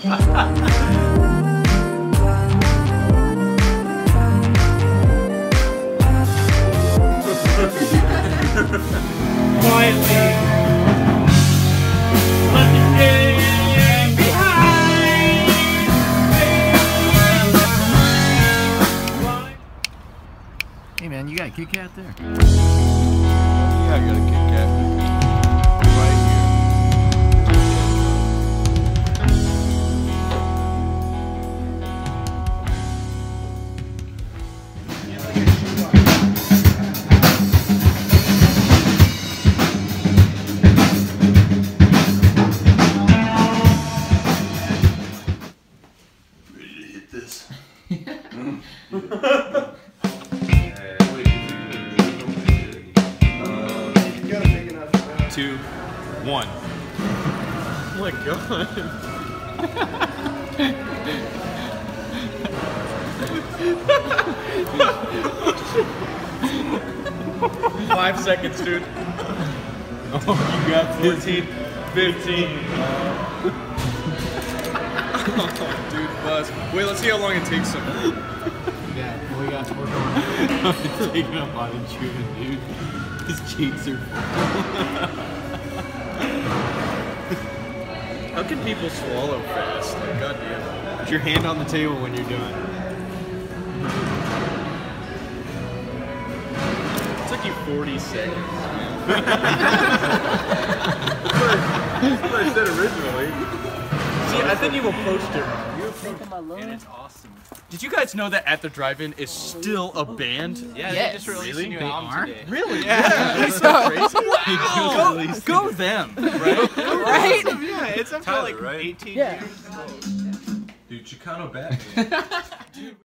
quietly. Let the day behind. Hey man, you got a Kit Kat there? Yeah, I got a Kit Two, one. Oh my god. Five seconds, dude. Oh, you got 14, 15. oh, dude, buzz. Wait, let's see how long it takes him. Yeah, we got we're going. taking up on a chewing, dude. His cheeks are How can people swallow fast? Like, goddamn. Put your hand on the table when you're doing it. It took you 40 seconds. That's what I said originally. See, I think you approached it wrong. And it's awesome. Did you guys know that At the Drive-In is still a band? Yeah, Yes. they just released Really? a new They album are? today. Really? Yeah. Wow. Go, go them. Right? Right? Yeah, it's up Tyler, to like right? 18 Yeah. years. Dude, Chicano Batman.